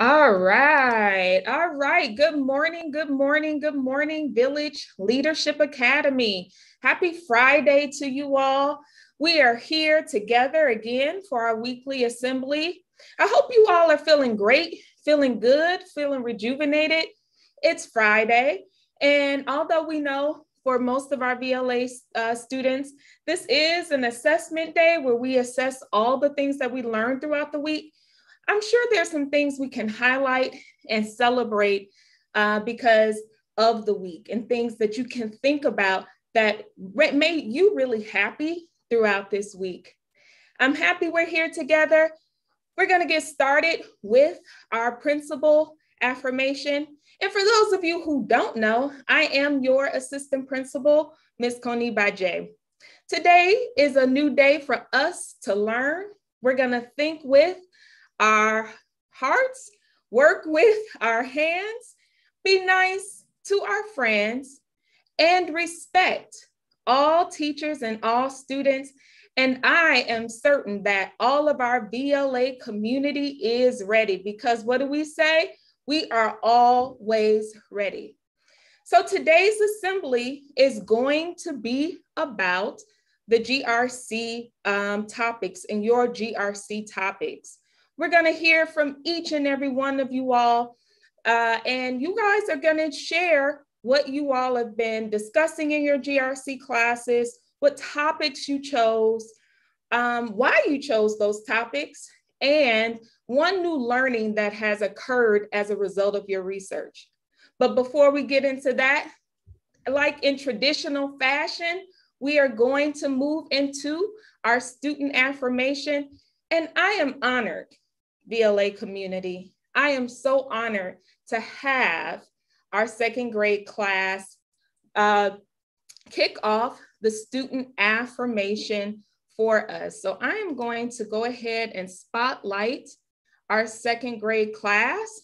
All right. All right. Good morning. Good morning. Good morning, Village Leadership Academy. Happy Friday to you all. We are here together again for our weekly assembly. I hope you all are feeling great, feeling good, feeling rejuvenated. It's Friday. And although we know for most of our VLA uh, students, this is an assessment day where we assess all the things that we learned throughout the week. I'm sure there's some things we can highlight and celebrate uh, because of the week and things that you can think about that made you really happy throughout this week. I'm happy we're here together. We're going to get started with our principal affirmation. And for those of you who don't know, I am your assistant principal, Ms. Konibaje. Today is a new day for us to learn. We're going to think with our hearts, work with our hands, be nice to our friends, and respect all teachers and all students. And I am certain that all of our VLA community is ready because what do we say? We are always ready. So today's assembly is going to be about the GRC um, topics and your GRC topics. We're going to hear from each and every one of you all. Uh, and you guys are going to share what you all have been discussing in your GRC classes, what topics you chose, um, why you chose those topics, and one new learning that has occurred as a result of your research. But before we get into that, like in traditional fashion, we are going to move into our student affirmation. And I am honored VLA community. I am so honored to have our second grade class uh, kick off the student affirmation for us. So I am going to go ahead and spotlight our second grade class.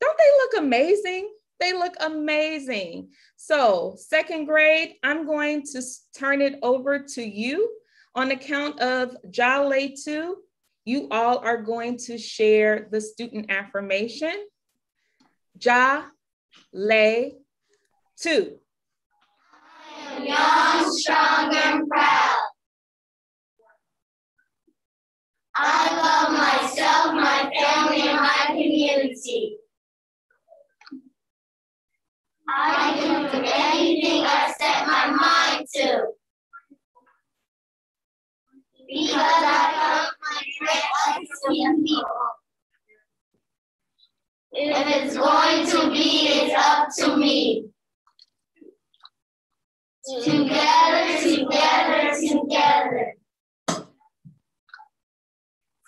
Don't they look amazing? They look amazing. So second grade, I'm going to turn it over to you on account of Jale 2 you all are going to share the student affirmation. Ja, lay, two. I am young, strong, and proud. I love myself, my family, and my community. I can do anything I set my mind to. Because I people. If it's going to be, it's up to me. Together, together, together.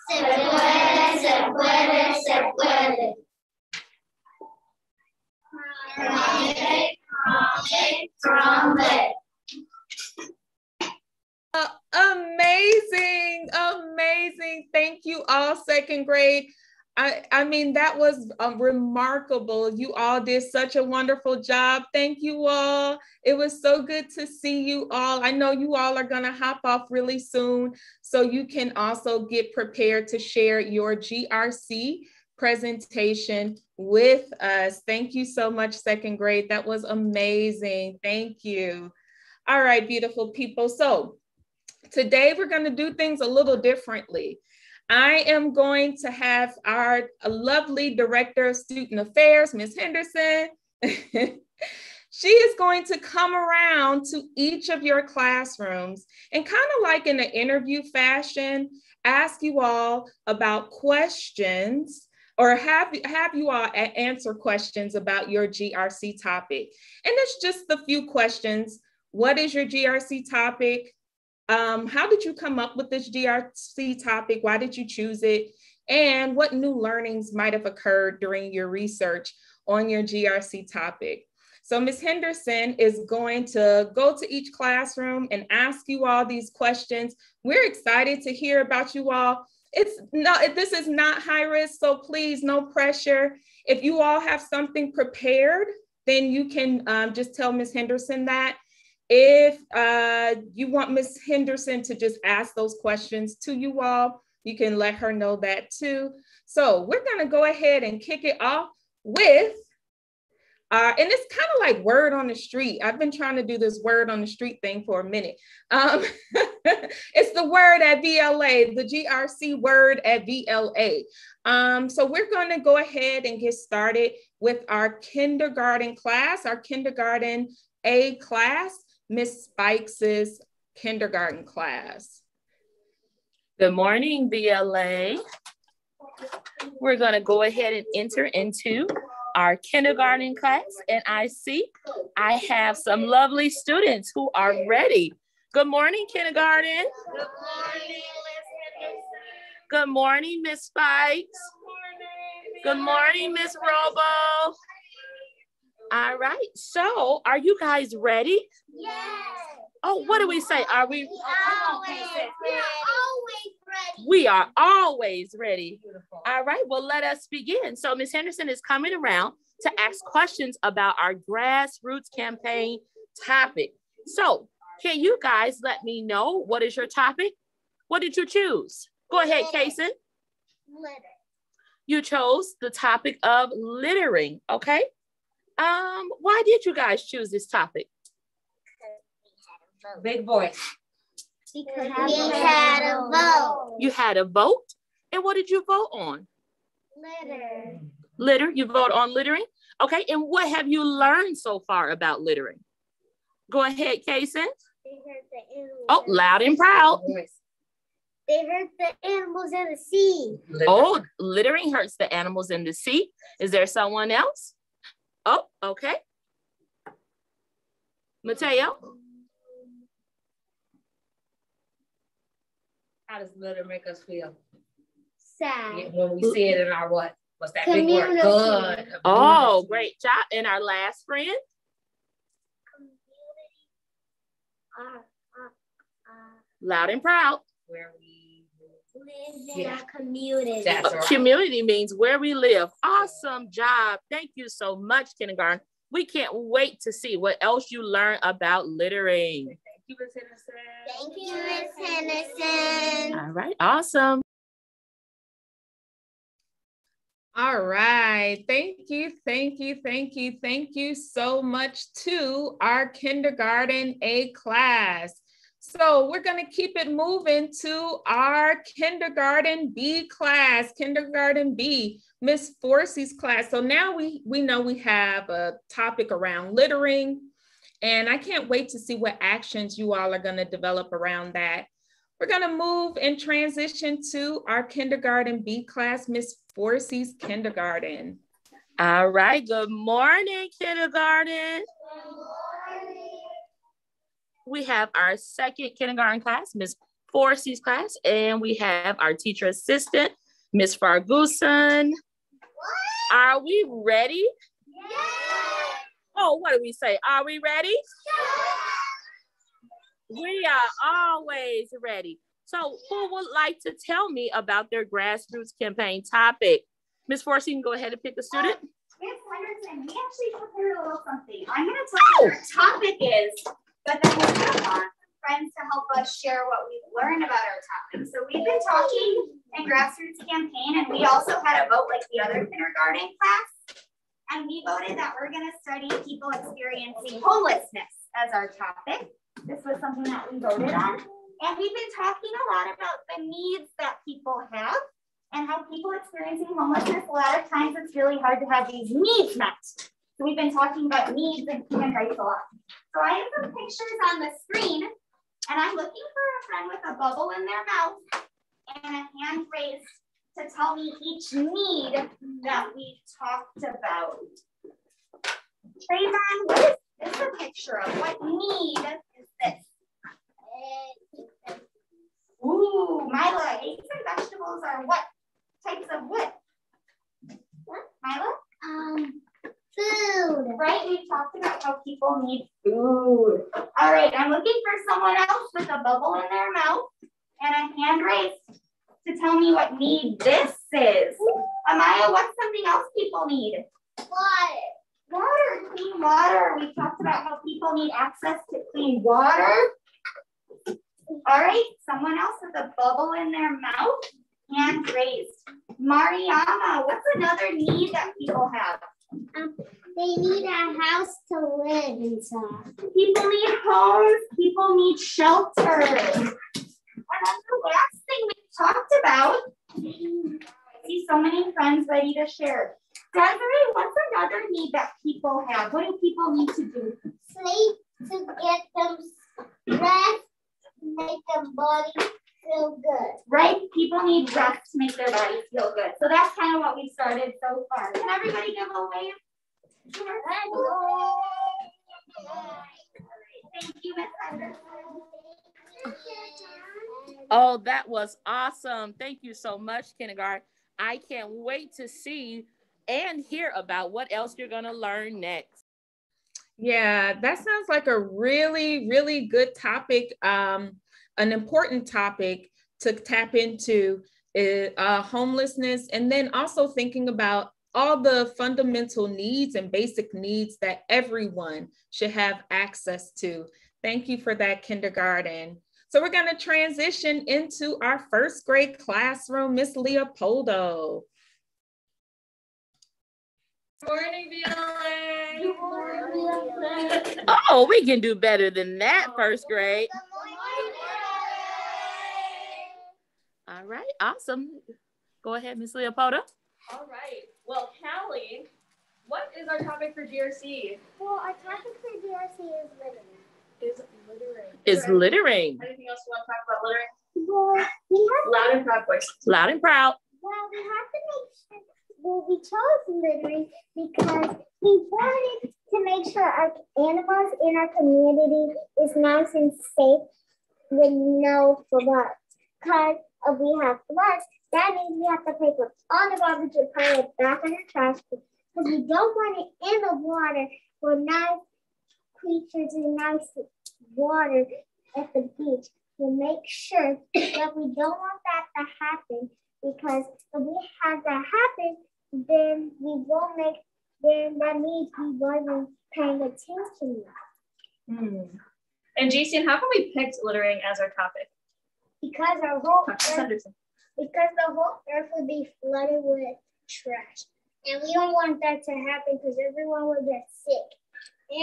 Se puede, se puede, se puede. Trumpet, trumpet, uh, amazing, amazing. Thank you all, second grade. I, I mean, that was um, remarkable. You all did such a wonderful job. Thank you all. It was so good to see you all. I know you all are going to hop off really soon, so you can also get prepared to share your GRC presentation with us. Thank you so much, second grade. That was amazing. Thank you. All right, beautiful people. So Today, we're going to do things a little differently. I am going to have our lovely Director of Student Affairs, Ms. Henderson. she is going to come around to each of your classrooms and kind of like in an interview fashion, ask you all about questions or have, have you all answer questions about your GRC topic. And it's just a few questions. What is your GRC topic? Um, how did you come up with this GRC topic? Why did you choose it? And what new learnings might have occurred during your research on your GRC topic? So Ms. Henderson is going to go to each classroom and ask you all these questions. We're excited to hear about you all. It's not, this is not high risk, so please, no pressure. If you all have something prepared, then you can um, just tell Ms. Henderson that if uh, you want Ms. Henderson to just ask those questions to you all, you can let her know that too. So we're to go ahead and kick it off with uh, and it's kind of like word on the street. I've been trying to do this word on the street thing for a minute. Um, it's the word at VLA, the GRC word at VLA. Um, so we're to go ahead and get started with our kindergarten class, our kindergarten A class, Miss Spikes's kindergarten class. Good morning, VLA. We're going to go ahead and enter into our kindergarten class, and I see I have some lovely students who are ready. Good morning, kindergarten. Good morning, Good morning, Miss Spikes. Good morning, Miss Robo. All right, so are you guys ready? Yes. Oh, what do we say? Are we? Always. We are always ready. We are always ready. All right, well, let us begin. So, Ms. Henderson is coming around to ask questions about our grassroots campaign topic. So, can you guys let me know what is your topic? What did you choose? Go ahead, Kason. Litter. You chose the topic of littering, okay? Um, why did you guys choose this topic? Big voice. Because we had a vote. You had a vote, and what did you vote on? Litter. Litter. You vote on littering, okay? And what have you learned so far about littering? Go ahead, Kason. They hurt the animals. Oh, loud and proud. They hurt the animals in the sea. Oh, littering hurts the animals in the sea. Is there someone else? Oh, okay. Mateo. How does litter make us feel? Sad. When we see it in our what? What's that big word? Community. Good. Oh, great job. And our last friend. Community. Our, our, our Loud and proud. Where we live in Yeah. our community. That's right. Community means where we live. Awesome job. Thank you so much, kindergarten. We can't wait to see what else you learn about littering. Thank you, Miss Henderson. Thank you, Miss Henderson. All right, awesome. All right. Thank you. Thank you. Thank you. Thank you so much to our kindergarten A class. So we're going to keep it moving to our kindergarten B class, kindergarten B, Miss Forsey's class. So now we, we know we have a topic around littering, and I can't wait to see what actions you all are going to develop around that. We're going to move and transition to our kindergarten B class, Miss Forsey's kindergarten. All right, good morning, kindergarten. We have our second kindergarten class, Miss Forsey's class, and we have our teacher assistant, Miss Farguson. Are we ready? Oh, what do we say? Are we ready? We are always ready. So, who would like to tell me about their grassroots campaign topic? Miss Forsey, you can go ahead and pick a student. Uh, Miss Henderson, we actually prepared a little something. I'm gonna tell you what our topic is, but then we're friends to help us share what we've learned about our topic. So we've been talking in grassroots campaign, and we also had a vote like the other kindergarten class. And we voted that we're gonna study people experiencing homelessness as our topic. This was something that we voted on. And we've been talking a lot about the needs that people have and how people experiencing homelessness, a lot of times it's really hard to have these needs met. So we've been talking about needs and human rights a lot. I have some pictures on the screen, and I'm looking for a friend with a bubble in their mouth and a hand raised to tell me each need that we talked about. Trayvon, what is this a picture of? What need is this? Ooh, Mila, eggs and vegetables are what types of what? Mila? Um, food. Right, we talked about how people need food. All right, I'm looking for someone else with a bubble in their mouth and a hand raised to tell me what need this is. Amaya, what's something else people need? Water. Water, clean water. We talked about how people need access to clean water. All right, someone else with a bubble in their mouth Hand raised. Mariama, what's another need that people have? They need a house to live inside. People need homes, people need shelter. And then the last thing we talked about, I see so many friends ready to share. Desiree, what's another need that people have? What do people need to do? Sleep to get them rest, make their body feel good. Right? People need rest to make their bodies feel good. So that's kind of what we started so far. Can everybody give a wave? Thank you, Miss Anderson. Oh, that was awesome. Thank you so much, kindergarten. I can't wait to see and hear about what else you're going to learn next. Yeah, that sounds like a really, really good topic, um, an important topic to tap into uh, homelessness, and then also thinking about all the fundamental needs and basic needs that everyone should have access to. Thank you for that, kindergarten. So we're going to transition into our first grade classroom, Miss Leopoldo. Morning, Viola. Oh, we can do better than that, first grade. All right, awesome. Go ahead, Miss Leopoldo. All right. Well, Callie, what is our topic for GRC? Well, our topic for DRC is littering. Is littering. Is littering. Anything else you want to talk about littering? Well, we have Loud and proud voice. Loud and proud. well, we have to make sure. Well, we chose littering because we wanted to make sure our animals in our community is nice and safe with no floods. Because if we have floods, that means we have to pick up all the garbage and put it back in the trash because we don't want it in the water for nice creatures in nice water at the beach. We'll make sure that we don't want that to happen because if we have that happen, then we won't make, then that means we wasn't paying attention. Hmm. And Jason, how come we picked littering as our topic? Because our whole earth, because the whole earth would be flooded with trash. And we don't want that to happen because everyone will get sick.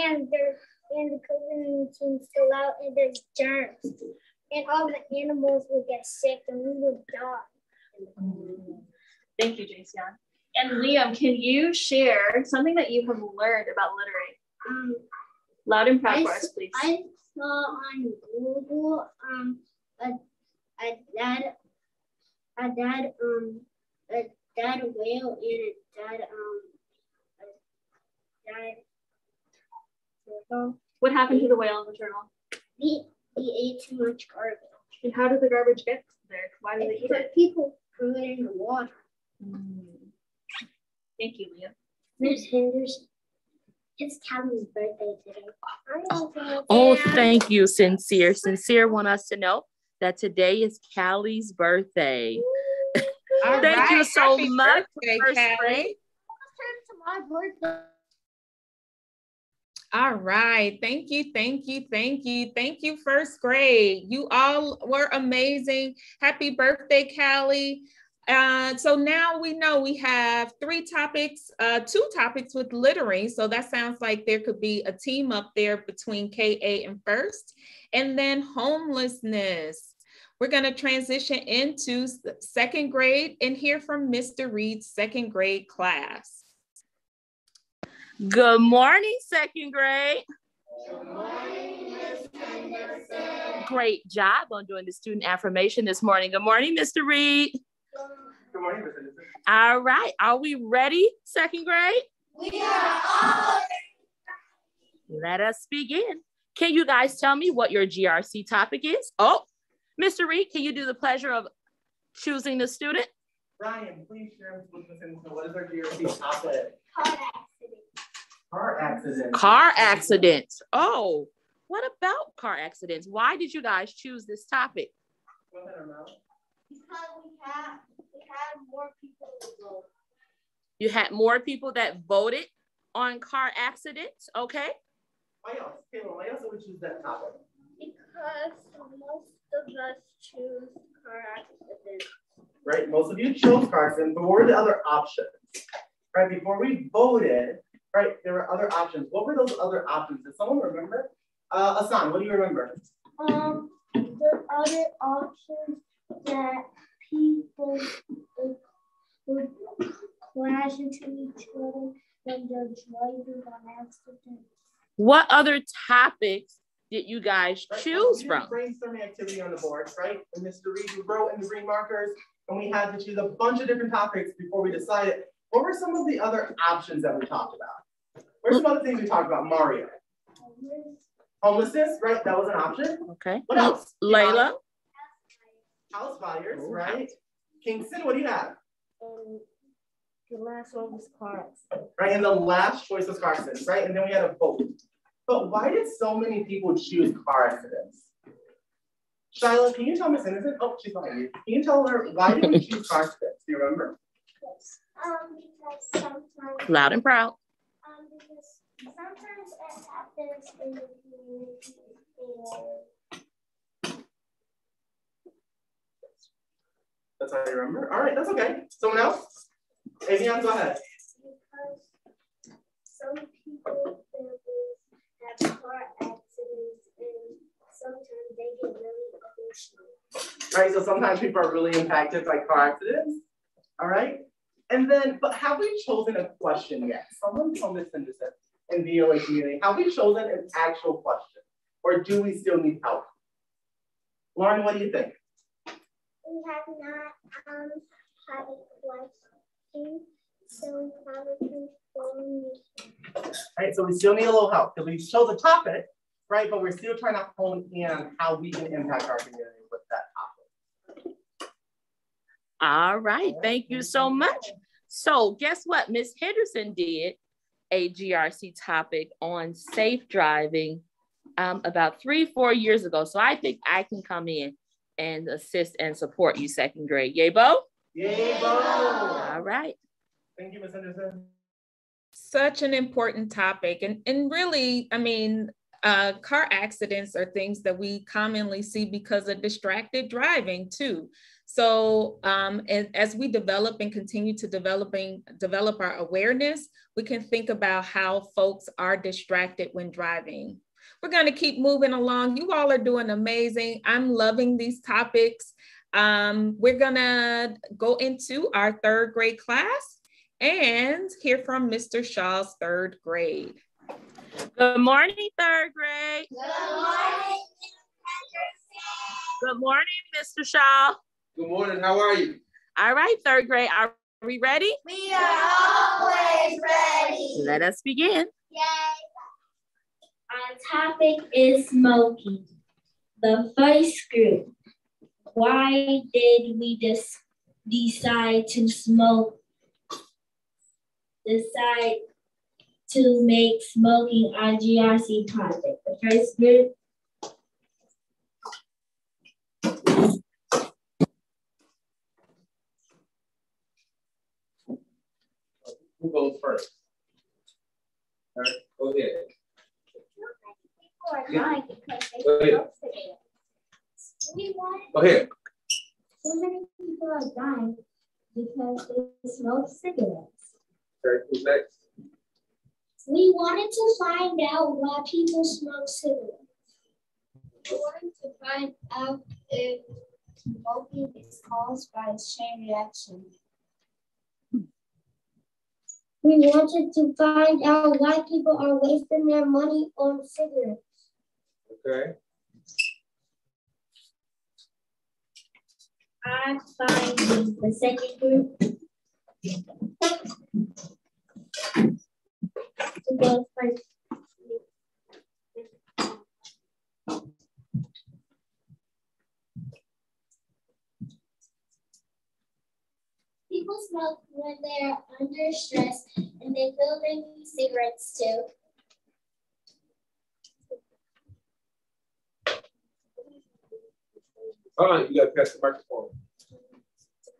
And there and the COVID-19 is still out and there's germs. And all the animals will get sick and we will die. Thank you, Jason. And Liam, can you share something that you have learned about littering? Um, Loud and proud I for us, please. I saw on Google um a a dead a dead um a dead whale and a dead um a dead turtle. What happened to the whale and the turtle? He he ate too much garbage. And how did the garbage get there? Why did they eat it? people threw it in the water. Thank you, Liam. Miss Henderson. It's Calvin's birthday today. Oh, thank you, Sincere. Sincere want us to know that today is Callie's birthday. All Thank you so happy much, birthday, first Callie. birthday. All right. Thank you. Thank you. Thank you. Thank you, first grade. You all were amazing. Happy birthday, Callie. Uh, so now we know we have three topics, uh, two topics with littering. So that sounds like there could be a team up there between KA and first. And then homelessness. We're going to transition into second grade and hear from Mr. Reed's second grade class. Good morning, second grade. Good morning, Ms. Henderson. Great job on doing the student affirmation this morning. Good morning, Mr. Reed. Good morning, Ms. Henderson. All right, are we ready, second grade? We are all ready. Let us begin. Can you guys tell me what your GRC topic is? Oh, Mr. Reed, can you do the pleasure of choosing the student? Ryan, please share with Ms. Henderson what is our GRC topic? car accident. Car accidents. Car accidents. Oh, what about car accidents? Why did you guys choose this topic? Go ahead, Armel. Because we had we had more people vote. You had more people that voted on car accidents, okay? Why else? Caleb, why else would we choose that topic? Because most of us choose car accidents. right? Most of you chose Carson, but what were the other options? Right, before we voted, right, there were other options. What were those other options? Does someone remember? Uh, Asan, what do you remember? Um, the other options that people would crash into each other when they're driving on accident. What other topics did you guys Right, choose we from? Brainstorming activity on the boards, right? And Mr. Reed you wrote in the green markers, and we had to choose a bunch of different topics before we decided. What were some of the other options that we talked about? What are some other things we talked about? Mario. Homelessness, right? That was an option. Okay. What else? Layla? House fires, Oh, right? Kingston, what do you have? And the last one was cars. Right, and the last choice was car accidents, right? And then we had a vote. But why did so many people choose car accidents? Shiloh, can you tell Miss Innocent? Oh, she's behind you. Can you tell her why did we choose car accidents? Do you remember? Yes. Um, because sometimes, Loud and proud. um, because sometimes it happens in the community and That's how you remember. All right, that's okay. Someone else? Avian, go ahead. because some people families have car accidents and sometimes they get really emotional. All right, so sometimes people are really impacted by car accidents. All right. And then, but have we chosen a question yet? Someone Miss Henderson in the VLA community, have we chosen an actual question? Or do we still need help? Lauren, what do you think? We have not, um, had a question, so probably phone me. Right, so we still need a little help because we chose a topic, right? But we're still trying to hone in on how we can impact our community with that topic. All right. Thank you so much. So guess what? Miss Henderson did a GRC topic on safe driving um, about three, four years ago. So I think I can come in and assist and support you second grade. Yay, Bo? Yay, Bo! All right. Thank you, Ms. Henderson. such an important topic and and really i mean uh, car accidents are things that we commonly see because of distracted driving too so um, and as we develop and continue to developing develop our awareness we can think about how folks are distracted when driving we're going to keep moving along you all are doing amazing i'm loving these topics um, we're going to go into our third grade class and hear from Mr. Shaw's third grade. Good morning, third grade. Good morning. Good morning, Mr. Shaw. Good morning. How are you? All right, third grade. Are we ready? We are always ready. Let us begin. Yay. Our topic is smoking. The first group. Why did we just decide to smoke? Decide to make smoking our GRC project. The first group. Who goes first? All right, go ahead. Are dying because they Go ahead. smoke cigarettes. We want Go ahead. So many people are dying because they smoke cigarettes. Okay, who's next? We wanted to find out why people smoke cigarettes. We wanted to find out if smoking is caused by a chain reaction. We wanted to find out why people are wasting their money on cigarettes. Okay. I find the second group. People smoke when they're under stress and they fill need cigarettes too. Hold on, you gotta pass the microphone.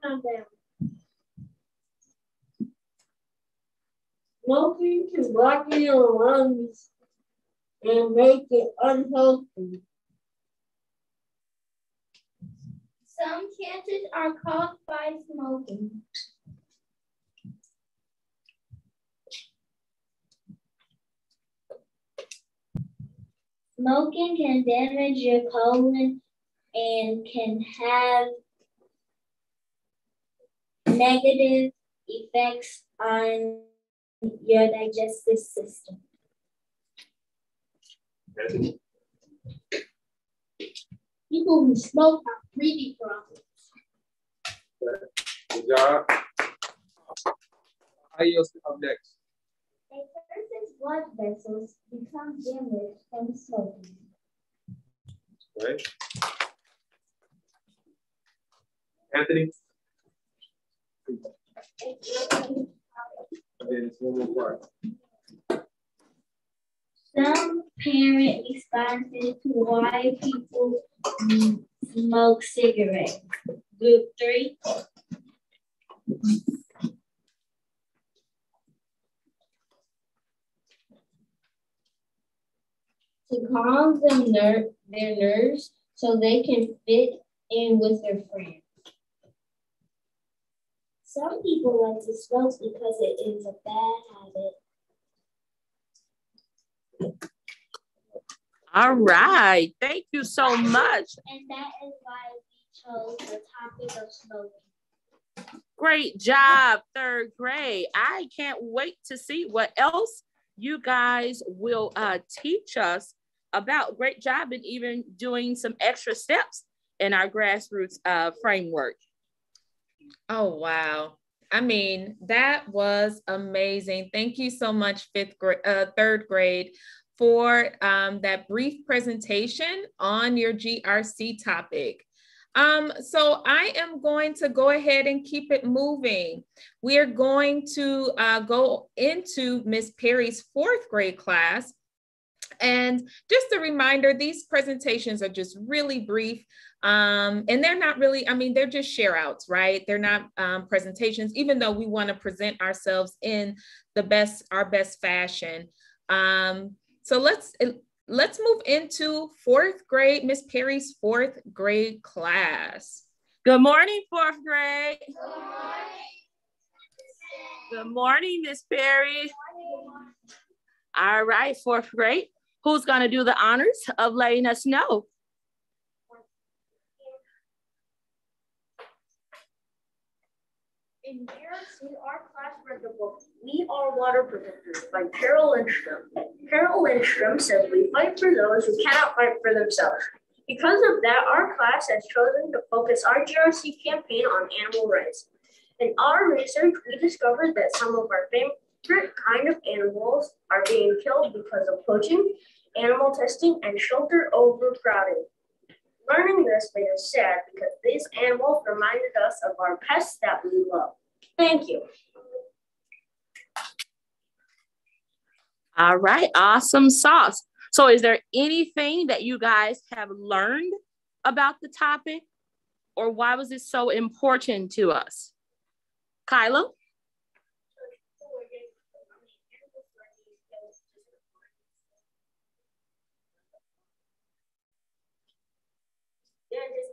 Calm down. Smoking can blacken your lungs and make it unhealthy. Some cancers are caused by smoking. Smoking can damage your colon and can have negative effects on your digestive system. People who smoke have breathing problems. Good job. How you up next? A person's blood vessels become damaged from smoking. Right. Anthony? Okay, one more part. Some parent responses to why people smoke cigarettes. Group three. To calm them ner- their nerves so they can fit in with their friends. Some people like to smoke because it is a bad habit. All right. Thank you so much. And that is why we chose the topic of smoking. Great job, third grade. I can't wait to see what else you guys will uh, teach us about. Great job and even doing some extra steps in our grassroots uh, framework. Oh, wow. I mean, that was amazing. Thank you so much, fifth grade, uh, third grade, for um, that brief presentation on your GRC topic. Um, so I am going to go ahead and keep it moving. We are going to uh, go into Miss Perry's fourth grade class. And just a reminder, these presentations are just really brief. Um, and they're not really, I mean, they're just share outs, right? They're not um, presentations, even though we want to present ourselves in the best, our best fashion. Um, so let's let's move into fourth grade, Miss Perry's fourth grade class. Good morning, fourth grade. Good morning, Miss Perry. All right, fourth grade. Who's going to do the honors of letting us know? In GRC, our class read the book We Are Water Protectors by Carole Lindstrom. Carole Lindstrom says we fight for those who cannot fight for themselves. Because of that, our class has chosen to focus our GRC campaign on animal rights. In our research, we discovered that some of our favorite kind of animals are being killed because of poaching, animal testing, and shelter overcrowding. Learning this made us sad because these animals reminded us of our pets that we love. Thank you. All right, awesome sauce. So is there anything that you guys have learned about the topic or why was it so important to us? Kyla?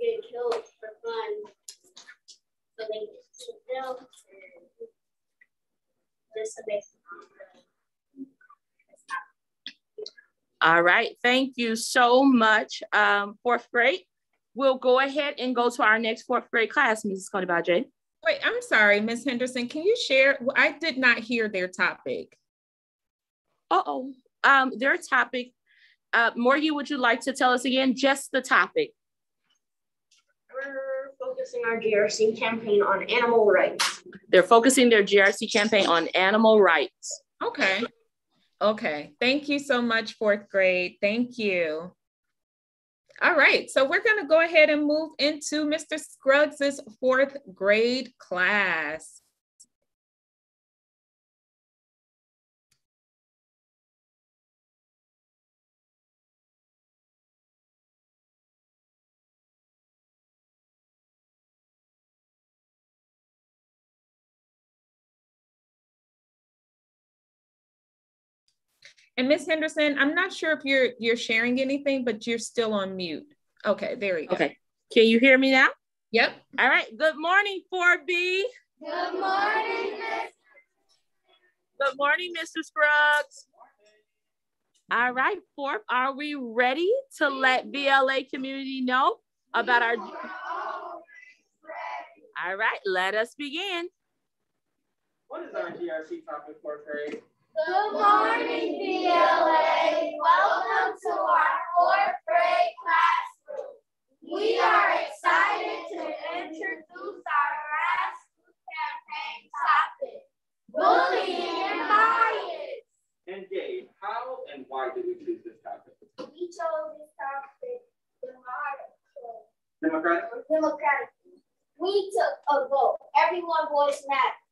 They're getting killed for fun. So they kill just to make All right, thank you so much, um, fourth grade. We'll go ahead and go to our next fourth grade class, Mrs. Cody Wait, I'm sorry, Ms. Henderson. Can you share? I did not hear their topic. Uh-oh. Um, their topic, uh, Morgie, would you like to tell us again just the topic? We're focusing our GRC campaign on animal rights. They're focusing their GRC campaign on animal rights. Okay. Okay. Thank you so much, fourth grade. Thank you. All right. So we're going to go ahead and move into Mr. Scruggs's fourth grade class. And Miss Henderson, I'm not sure if you're you're sharing anything, but you're still on mute. Okay, there you go. Okay. Can you hear me now? Yep. All right. Good morning, 4B. Good morning, Miss. Good morning, Mr. Scruggs. All right, Fourth, are we ready to let VLA community know about our? All right, let us begin. What is our GRC topic for grade? Good morning, VLA. Welcome to our fourth grade classroom. We are excited to introduce our grassroots campaign topic, bullying and bias. And Gabe, how and why did we choose this topic? We chose this topic democratically. Democratically? Democratically. We took a vote. Everyone voice matters.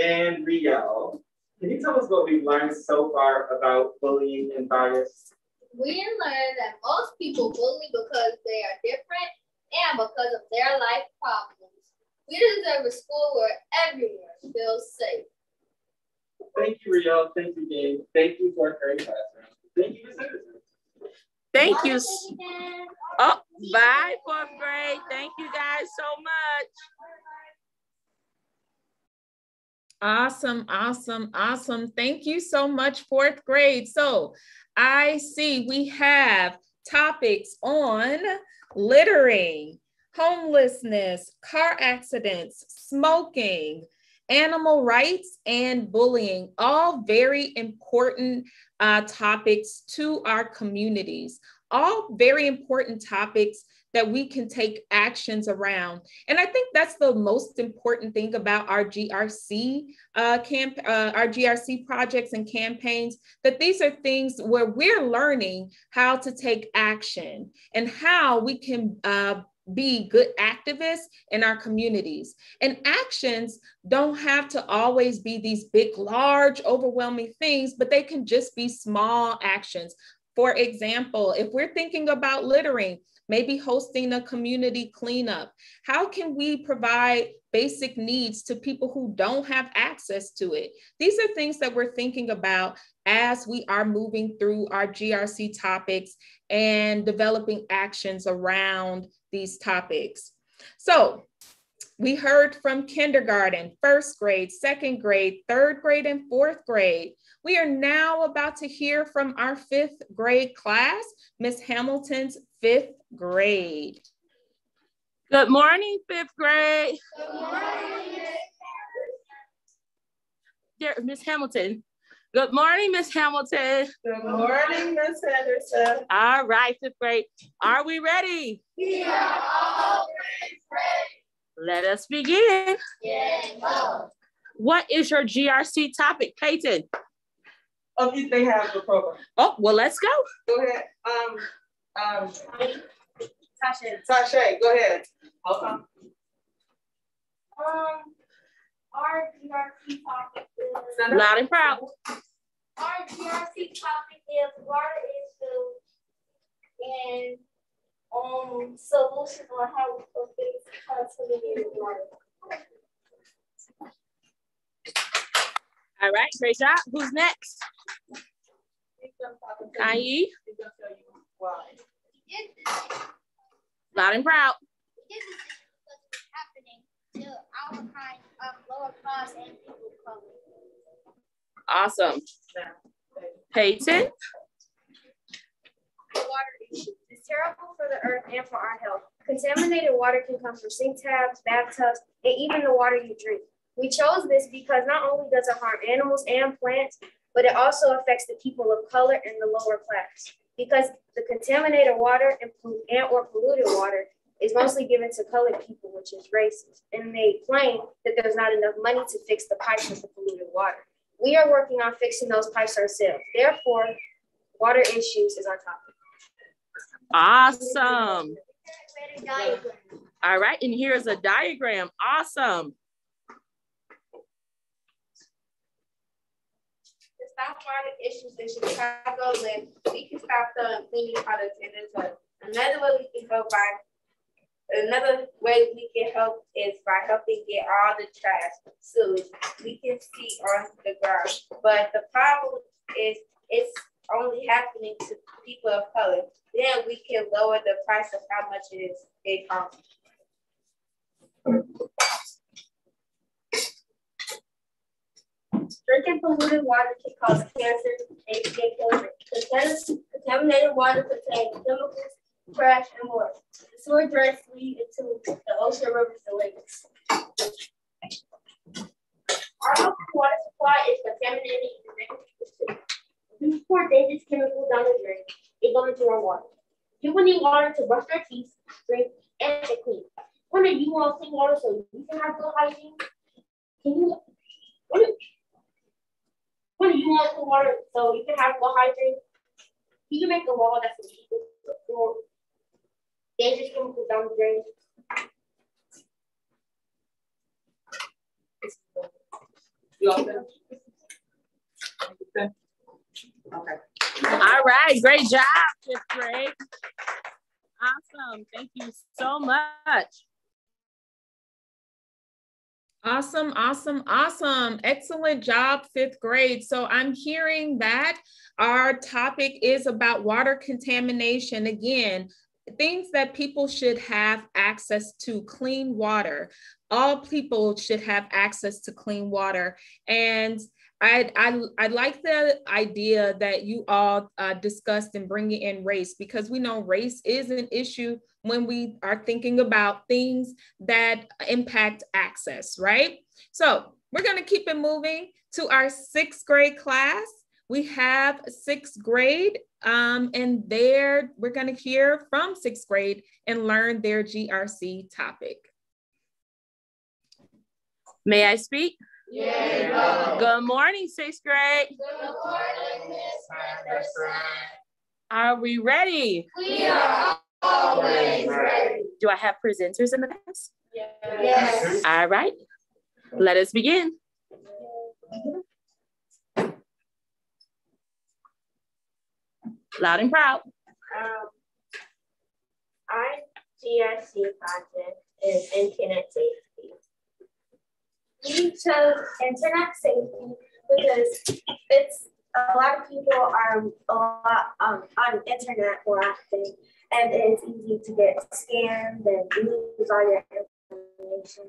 And Riel, can you tell us what we've learned so far about bullying and bias? We learned that most people bully because they are different and because of their life problems. We deserve a school where everyone feels safe. Thank you, Riel. Thank you, Gabe. Thank you, fourth grade classroom. Thank you, citizens. Thank you. Oh, bye, fourth grade. Thank you guys so much. Awesome, awesome, awesome. Thank you so much, fourth grade. So I see we have topics on littering, homelessness, car accidents, smoking, animal rights, and bullying, all very important uh, topics to our communities, all very important topics that we can take actions around. And I think that's the most important thing about our GRC uh, camp, uh, our GRC projects and campaigns, that these are things where we're learning how to take action and how we can uh, be good activists in our communities. And actions don't have to always be these big, large, overwhelming things, but they can just be small actions. For example, if we're thinking about littering, maybe hosting a community cleanup. How can we provide basic needs to people who don't have access to it? These are things that we're thinking about as we are moving through our GRC topics and developing actions around these topics. So we heard from kindergarten, first grade, second grade, third grade, and fourth grade. We are now about to hear from our fifth grade class, Miss Hamilton's fifth grade. Good morning, fifth grade. Good morning, There, Miss Hamilton. Good morning, Miss Hamilton. Good morning, Miss Henderson. All right, fifth grade. Are we ready? We are always ready. Let us begin. Yes. What is your GRC topic, Peyton? Oh, they have the program. Oh, well, let's go. Go ahead. Um, um, Tasha. Sashay, go ahead. Hold on. Um, our GRC topic is Loud and proud. our GRC topic is water issues and um solutions on how we can fix contaminated water. All right, great job. Who's next? Kayi, Why? Loud and proud. Is. Awesome. Peyton, water issue. It's terrible for the earth and for our health. Contaminated water can come from sink taps, bathtubs, and even the water you drink. We chose this because not only does it harm animals and plants, but it also affects the people of color and the lower class. Because the contaminated water and, and or polluted water is mostly given to colored people, which is racist. And they claim that there's not enough money to fix the pipes with the polluted water. We are working on fixing those pipes ourselves. Therefore, water issues is our topic. awesome. All right, and here's a diagram. Awesome. Stop water issues in Chicago, then we can stop throwing cleaning products in the tub. Another way we can help by another way we can help is by helping get all the trash sewage we can see on the ground. But the problem is it's only happening to people of color. Then we can lower the price of how much it is it costs. Drinking polluted water can cause cancer and skin cancer. Contaminated water contains chemicals, trash, and more. The sewer drains lead into the ocean, rivers, and lakes. Our local water supply is contaminated in the We pour dangerous chemicals down the drain. They go into our water. People need water to brush their teeth, drink, and to clean. When do you want clean water so you can have good hygiene? Can you? When do you want clean water so you can have good hygiene? You can make a wall that's illegal for dangerous chemicals down the drain. You all finished? Okay. All right, great job, fifth grade. Awesome, thank you so much. Awesome, awesome, awesome. Excellent job, fifth grade. So I'm hearing that our topic is about water contamination. Again, things that people should have access to clean water. All people should have access to clean water. And I, I, I like the idea that you all uh, discussed in bringing in race because we know race is an issue when we are thinking about things that impact access, right? So we're going to keep it moving to our sixth grade class. We have sixth grade, um, and there we're going to hear from sixth grade and learn their GRC topic. May I speak? Yeah. Good morning, sixth grade. Good morning, Miss Henderson. Are we ready? We are always ready. Do I have presenters in the class? Yes. yes. All right. Let us begin. Loud and proud. Um, our GRC project is internet safety. We chose internet safety because it's a lot of people are a lot um, on internet more often, and it's easy to get scammed and lose all your information.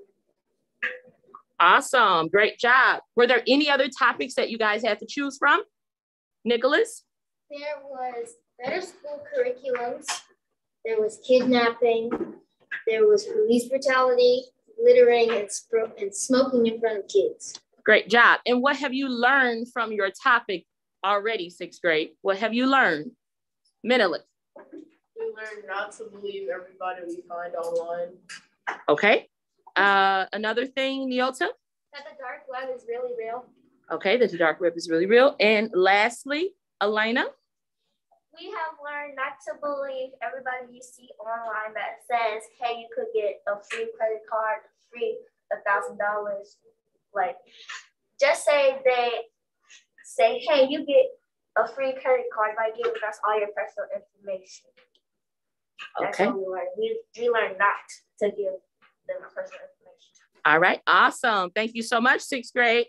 Awesome, great job. Were there any other topics that you guys had to choose from? Nicholas? There was better school curriculums, there was kidnapping, there was police brutality, littering, and, and smoking in front of kids. Great job. And what have you learned from your topic already, sixth grade? What have you learned? Menelik. We learned not to believe everybody we find online. Okay. Uh, another thing, Nyota? That the dark web is really real. Okay, that the dark web is really real. And lastly, Elena? We have learned not to believe everybody you see online that says, hey, you could get a free credit card, free a thousand dollars. Like, just say they say, hey, you get a free credit card by giving us all your personal information. That's okay. we learned. We, we learned not to give them personal information. All right, awesome. Thank you so much, sixth grade.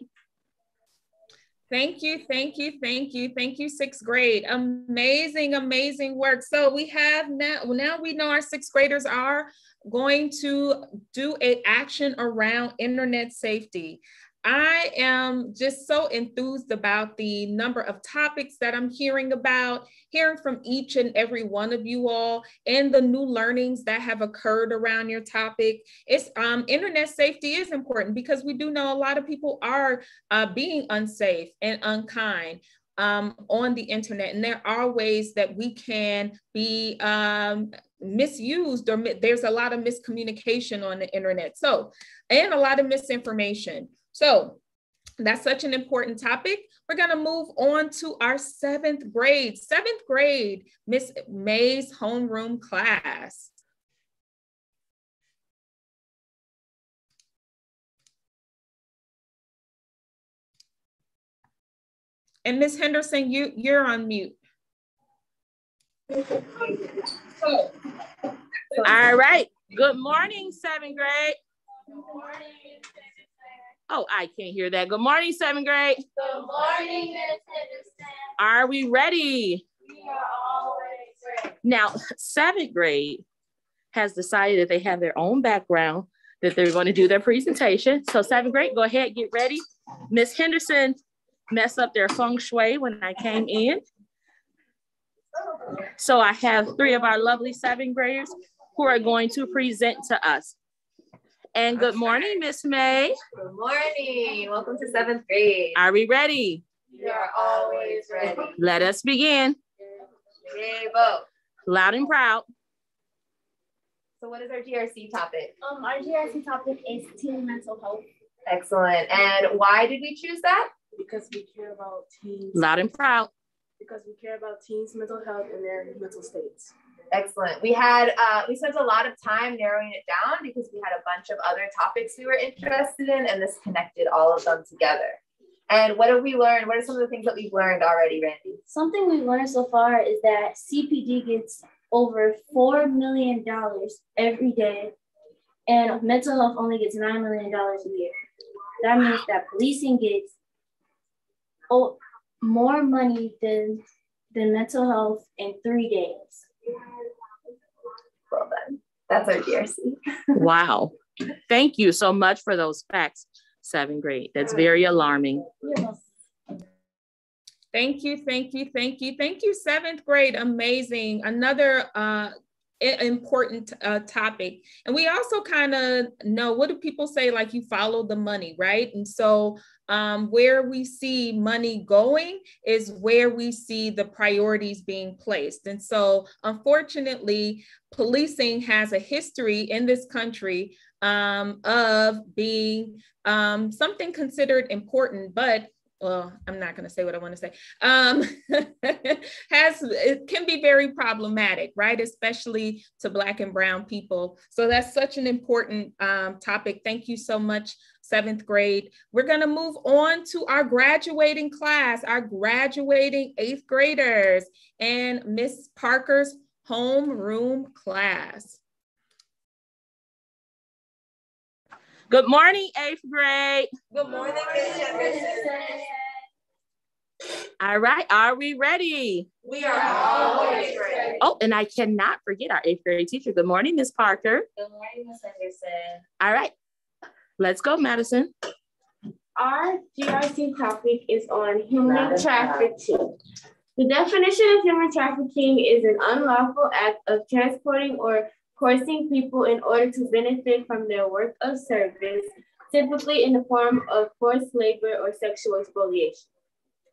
Thank you, thank you, thank you, thank you, sixth grade. Amazing, amazing work. So we have now, now we know our sixth graders are going to do a action around internet safety. I am just so enthused about the number of topics that I'm hearing about, hearing from each and every one of you all, and the new learnings that have occurred around your topic. It's um, internet safety is important because we do know a lot of people are uh, being unsafe and unkind. Um, on the internet, and there are ways that we can be um, misused, or there's a lot of miscommunication on the internet. So, and a lot of misinformation. So that's such an important topic. We're going to move on to our seventh grade, seventh grade, Miss May's homeroom class. And Miss Henderson, you, you're on mute. All right. Good morning, seventh grade. Good morning. Oh, I can't hear that. Good morning, seventh grade. Good morning, Miss Henderson. Are we ready? We are always ready. Now, seventh grade has decided that they have their own background that they're going to do their presentation. So seventh grade, go ahead, get ready. Miss Henderson messed up their feng shui when I came in. So I have three of our lovely seventh graders who are going to present to us. And good morning, Miss May. Good morning. Welcome to seventh grade. Are we ready? We are always ready. Let us begin. Bravo. Loud and proud. So what is our GRC topic? Um, our GRC topic is teen mental health. Excellent. And why did we choose that? Because we care about teens. Loud and proud. Because we care about teens' mental health and their mental states. Excellent. We had uh, we spent a lot of time narrowing it down because we had a bunch of other topics we were interested in, and this connected all of them together. And what have we learned? What are some of the things that we've learned already, Randy? Something we've learned so far is that CPD gets over $4 million every day, and mental health only gets $9 million a year. That means that policing gets oh, more money than, than mental health in three days. Well done. That's our DRC. Wow. Thank you so much for those facts, seventh grade. That's very alarming. Thank you, thank you, thank you, thank you. Seventh grade, amazing. Another uh, important uh, topic. And we also kind of know what do people say, like you follow the money, right? And so um, where we see money going is where we see the priorities being placed. And so, unfortunately, policing has a history in this country um, of being um, something considered important, but well, I'm not going to say what I want to say, um, has it can be very problematic, right? Especially to Black and Brown people. So that's such an important um, topic. Thank you so much, seventh grade. We're going to move on to our graduating class, our graduating eighth graders, and Miss Parker's homeroom class. Good morning, eighth grade. Good morning, Miss Jefferson. All right, are we ready? We are always ready. Oh, and I cannot forget our eighth grade teacher. Good morning, Miss Parker. Good morning, Miss Henderson. All right, let's go, Madison. Our GRC topic is on human trafficking. The definition of human trafficking is an unlawful act of transporting or coercing people in order to benefit from their work of service, typically in the form of forced labor or sexual spoliation.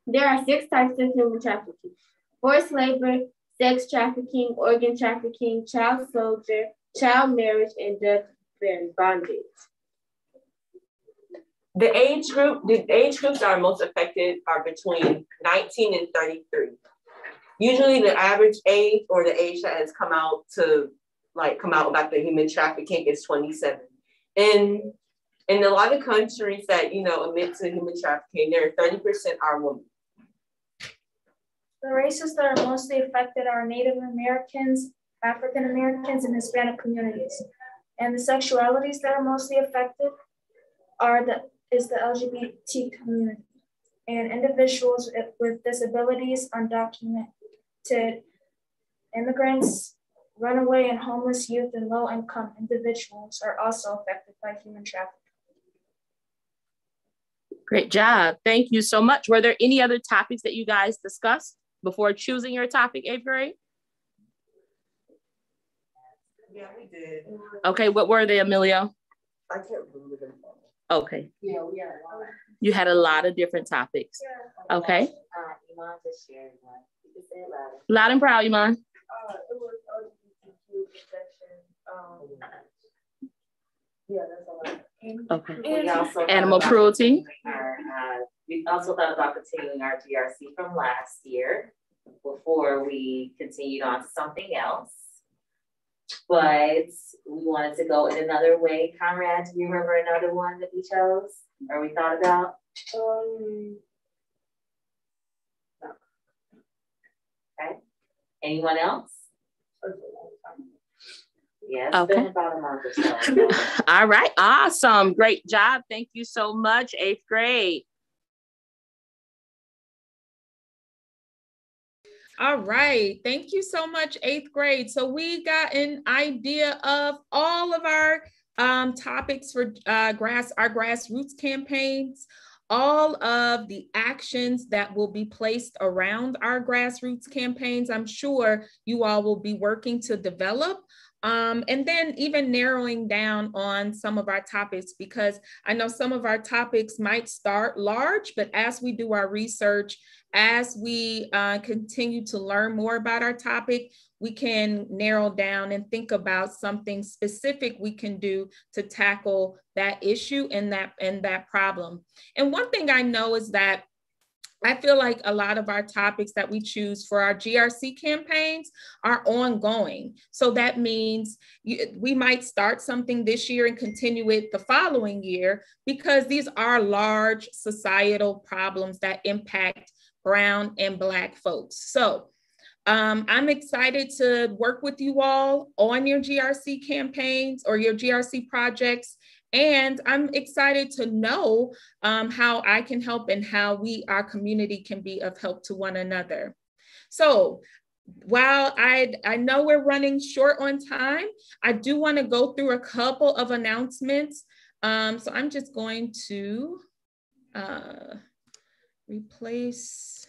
There are six types of human trafficking forced labor, sex trafficking, organ trafficking, child soldier, child marriage, and debt bondage. The age group, the age groups that are most affected are between 19 and 33. Usually the average age or the age that has come out to like come out about the human trafficking is 27. And in a lot of countries that, you know, admit to human trafficking, there are 30% are women. The races that are mostly affected are Native Americans, African Americans, and Hispanic communities. And the sexualities that are mostly affected are the is the LGBT community and individuals with disabilities, undocumented immigrants, runaway and homeless youth, and low income individuals are also affected by human trafficking. Great job. Thank you so much. Were there any other topics that you guys discussed before choosing your topic, eighth grade? Yeah, we did. Okay, what were they, Emilio? I can't remember them. Okay. Yeah, we are. You had a lot of different topics. Okay. Uh, Iman just shared one. You can say it louder. Loud and proud, Iman. Uh, it was LGBTQ protection. Um, yeah, that's all right. Okay. We also Animal thought cruelty. Our, uh, we also thought about continuing our GRC from last year before we continued on to something else. But we wanted to go in another way. Conrad, do you remember another one that we chose or we thought about? Um, Okay. Anyone else? Yeah, it's Okay. been about a month or so. All right. Awesome. Great job. Thank you so much, eighth grade. All right. Thank you so much, eighth grade. So we got an idea of all of our um, topics for uh, grass our grassroots campaigns, all of the actions that will be placed around our grassroots campaigns. I'm sure you all will be working to develop. Um, and then even narrowing down on some of our topics, because I know some of our topics might start large, but as we do our research, as we uh, continue to learn more about our topic, we can narrow down and think about something specific we can do to tackle that issue and that and that problem. And one thing I know is that I feel like a lot of our topics that we choose for our GRC campaigns are ongoing. So that means you, we might start something this year and continue it the following year because these are large societal problems that impact Brown and Black folks. So um, I'm excited to work with you all on your GRC campaigns or your GRC projects. And I'm excited to know um, how I can help and how we, our community, can be of help to one another. So while I, I know we're running short on time, I do want to go through a couple of announcements. Um, so I'm just going to uh, replace.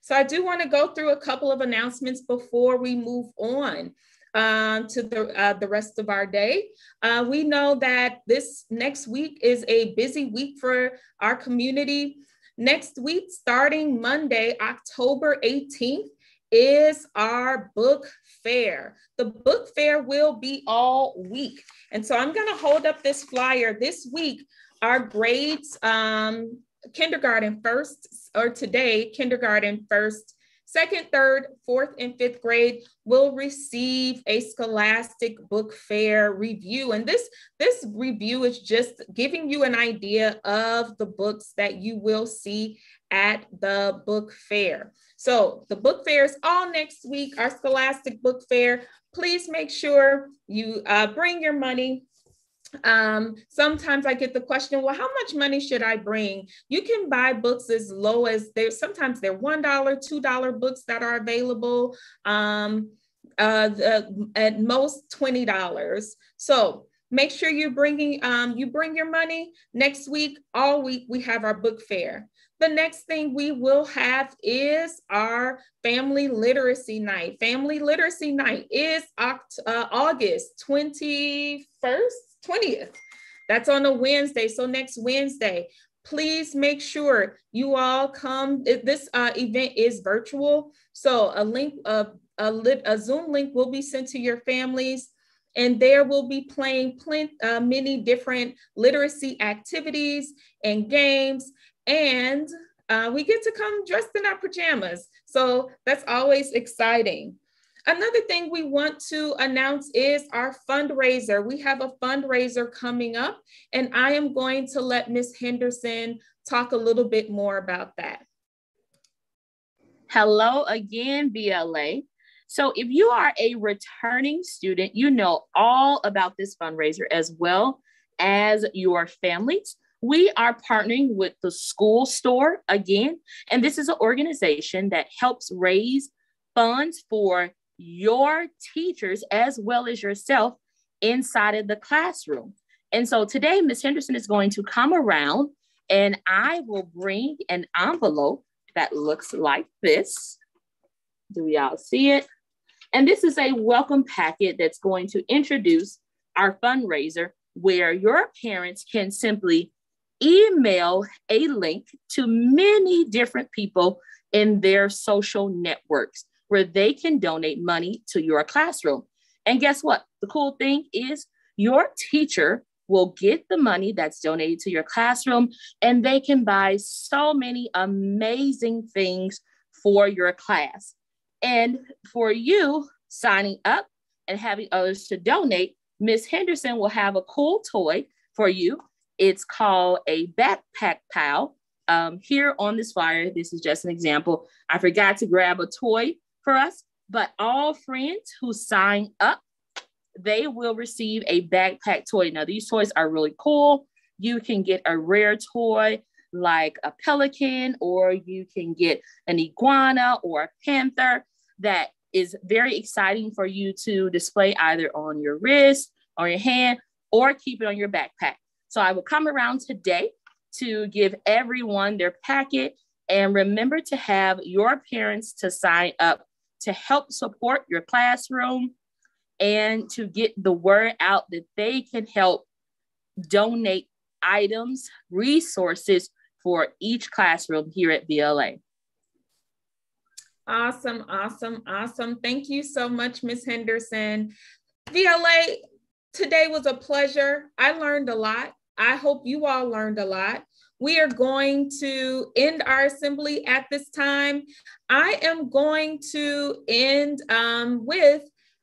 So I do want to go through a couple of announcements before we move on um, to the, uh, the rest of our day. Uh, we know that this next week is a busy week for our community. Next week, starting Monday, October 18th, is our book fair. The book fair will be all week. And so I'm going to hold up this flyer this week. Our grades, um, kindergarten first, or today, kindergarten first, second, third, fourth, and fifth grade will receive a scholastic book fair review. And this, this review is just giving you an idea of the books that you will see at the book fair. So the book fair is all next week, our scholastic book fair. Please make sure you uh, bring your money um, sometimes I get the question, well, how much money should I bring? You can buy books as low as there. Sometimes they're one dollar, two dollar books that are available. Um, uh, the, at most twenty dollars. So make sure you're bringing um, you bring your money. Next week, all week we have our book fair. The next thing we will have is our family literacy night. Family literacy night is uh, August 21st 20th. That's on a Wednesday. So next Wednesday, please make sure you all come. This uh, event is virtual. So a link, a, a Zoom link will be sent to your families and there will be playing plenty, uh, many different literacy activities and games. And uh, we get to come dressed in our pajamas. So that's always exciting. Another thing we want to announce is our fundraiser. We have a fundraiser coming up, and I am going to let Ms. Henderson talk a little bit more about that. Hello again, VLA. So if you are a returning student, you know all about this fundraiser as well as your families. We are partnering with the school store again, and this is an organization that helps raise funds for your teachers as well as yourself inside of the classroom. And so today, Ms. Henderson is going to come around and I will bring an envelope that looks like this. Do y'all see it? And this is a welcome packet that's going to introduce our fundraiser where your parents can simply email a link to many different people in their social networks where they can donate money to your classroom. And guess what? The cool thing is your teacher will get the money that's donated to your classroom and they can buy so many amazing things for your class. And for you signing up and having others to donate, Miss Henderson will have a cool toy for you. It's called a backpack pal. Um, here on this flyer, this is just an example. I forgot to grab a toy for us, but all friends who sign up, they will receive a backpack toy. Now, these toys are really cool. You can get a rare toy like a pelican, or you can get an iguana or a panther that is very exciting for you to display either on your wrist or your hand, or keep it on your backpack. So I will come around today to give everyone their packet and remember to have your parents to sign up to help support your classroom and to get the word out that they can help donate items, resources for each classroom here at VLA. Awesome, awesome, awesome. Thank you so much, Ms. Henderson. VLA, today was a pleasure. I learned a lot. I hope you all learned a lot. We are going to end our assembly at this time. I am going to end um, with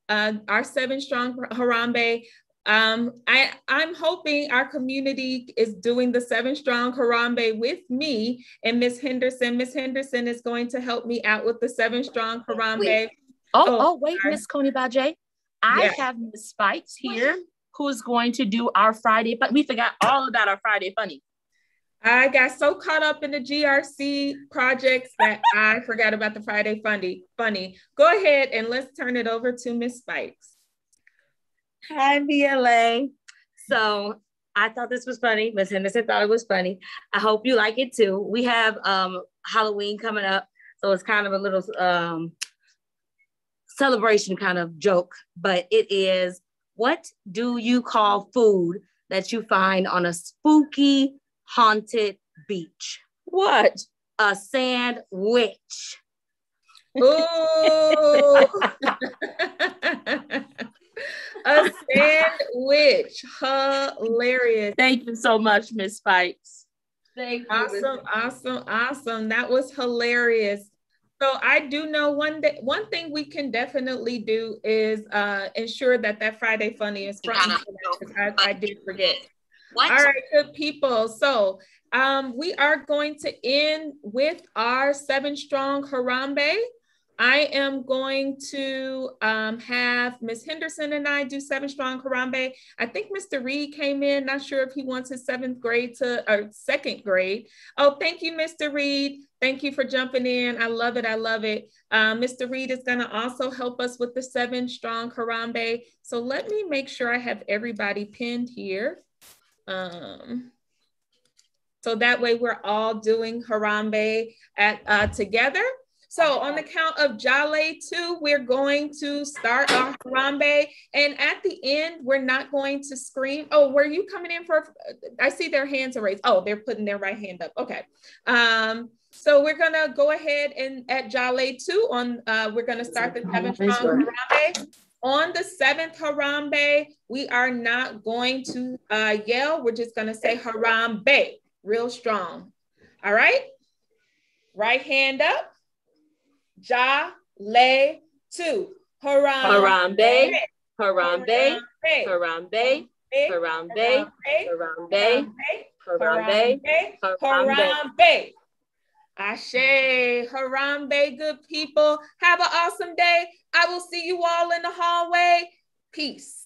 uh, our seven strong Harambe. Um, I, I'm hoping our community is doing the seven strong Harambe with me and Miss Henderson. Miss Henderson is going to help me out with the seven strong Harambe. Oh, oh, oh, wait, Miss Konibaje. I have Miss Spikes here who's going to do our Friday, but we forgot all about our Friday funny. I got so caught up in the GRC projects that I forgot about the Friday funny. Funny. Go ahead and let's turn it over to Miss Spikes. Hi, VLA. So I thought this was funny. Miss Henderson thought it was funny. I hope you like it too. We have um, Halloween coming up, so it's kind of a little um, celebration kind of joke, but it is what do you call food that you find on a spooky haunted beach? What? A sandwich. Ooh. a sandwich. Hilarious. Thank you so much, Miss Spikes. Thank you. Awesome, awesome, awesome. That was hilarious. So I do know one day, one thing we can definitely do is uh, ensure that that Friday funny is front. I, I did forget. What? All right, good people. So um, we are going to end with our seven strong Harambe. I am going to um, have Miss Henderson and I do seven strong Harambe. I think Mr. Reed came in, not sure if he wants his seventh grade to or second grade. Oh, thank you, Mr. Reed. Thank you for jumping in. I love it. I love it. Uh, Mr. Reed is going to also help us with the seven strong Harambe. So let me make sure I have everybody pinned here. Um, so that way we're all doing Harambe at, uh, together. So on the count of Jale two, we're going to start our Harambe. And at the end, we're not going to scream. Oh, were you coming in for, I see their hands are raised. Oh, they're putting their right hand up. Okay. Um, so we're gonna go ahead and at Jale two on, uh, we're gonna start the seventh Harambe. On the seventh Harambe, we are not going to uh, yell. We're just gonna say Harambe, real strong. All right? Right hand up. Ja, Le, two. Harambe, Harambe, Harambe, Harambe, Harambe, Harambe, Harambe, Harambe. Ashe, Harambe, good people. Have an awesome day. I will see you all in the hallway. Peace.